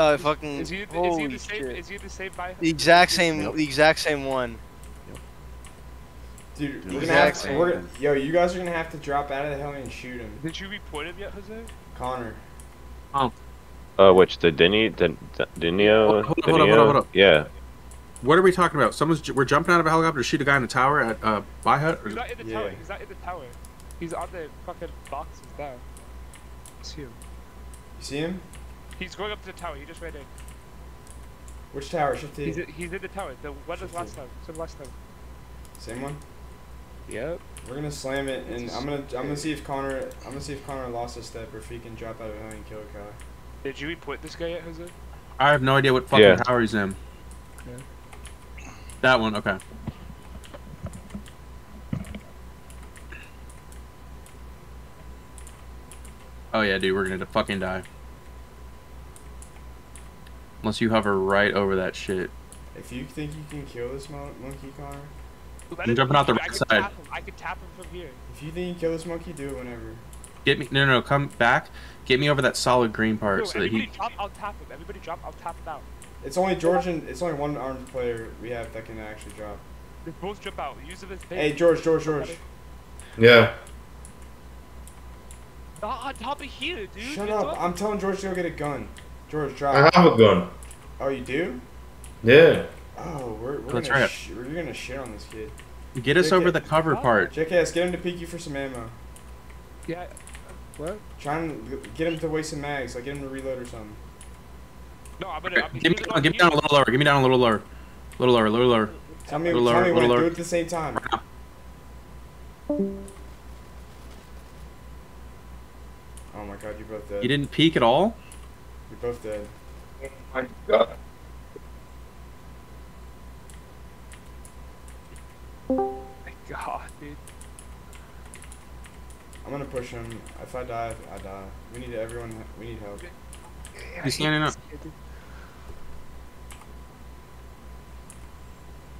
Uh, fucking. Is he, is he the same? shit. Is he the same by? The exact same, Yep. the exact same one. Dude, we're Dude, gonna have to, we're yo, you guys are gonna have to drop out of the heli and shoot him. Did you report him yet, Jose? Connor. Oh. Uh, which the Denny, the Denio, Hold on, hold on, hold on, hold on. Yeah. What are we talking about? Someone's we're jumping out of a helicopter to shoot a guy in the tower at uh by hut. He's not in the Yeah. tower. He's not in the tower. He's on the fucking boxes down. See him. You see him? He's going up to the tower. He just ran in. Which tower? Shift T. He's, he's in the tower. The one was last time. Same last time. Same one. Yep. We're gonna slam it, and I'm gonna I'm gonna see if Connor I'm gonna see if Connor lost a step or if he can drop out of the heli and kill a guy. Did you report this guy yet, Jose? I have no idea what fucking Yeah. tower he's in. Yeah. That one, okay. Oh yeah, dude, we're gonna fucking die. Unless you hover right over that shit. If you think you can kill this mon- monkey, Connor, Let I'm jumping out the right can side. Tap him. I can tap him from here. if you think you can kill this monkey, do it whenever. Get me no no no, come back. Get me over that solid green part No, so that everybody he drop. I'll tap him. Everybody drop. I'll tap him out. It's only George and it's only one armed player we have that can actually drop. They both jump out. Use them as bait. Hey, George, George, George. Yeah. Not on top of here, dude. Shut It's up! on- I'm telling George to go get a gun. George, drop. I have a gun. Oh, you do? Yeah. Oh, we're, we're That's gonna right. sh- we're gonna shit on this kid. get us Okay. over the cover Oh. part. JKS, get him to peek you for some ammo. Yeah. What? Try and get him to waste some mags, like get him to reload or something. No, I'm gonna. I'm Give me, down, give me down a little lower. Give me down a little lower. Little lower, little lower. Tell me, Little tell lower, me when little to do it at the same time. Oh my god, you both dead. You didn't peek at all? You're both dead. Oh my god. My God, dude. I'm gonna push him. If I die, I die. We need everyone. We need help. He's standing up.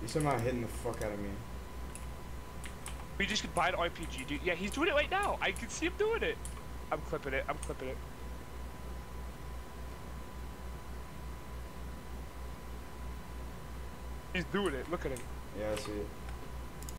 He's somehow hitting the fuck out of me. We just could buy an RPG, dude. Yeah, he's doing it right now. I can see him doing it. I'm clipping it. I'm clipping it. He's doing it. Look at him. Yeah, I see it.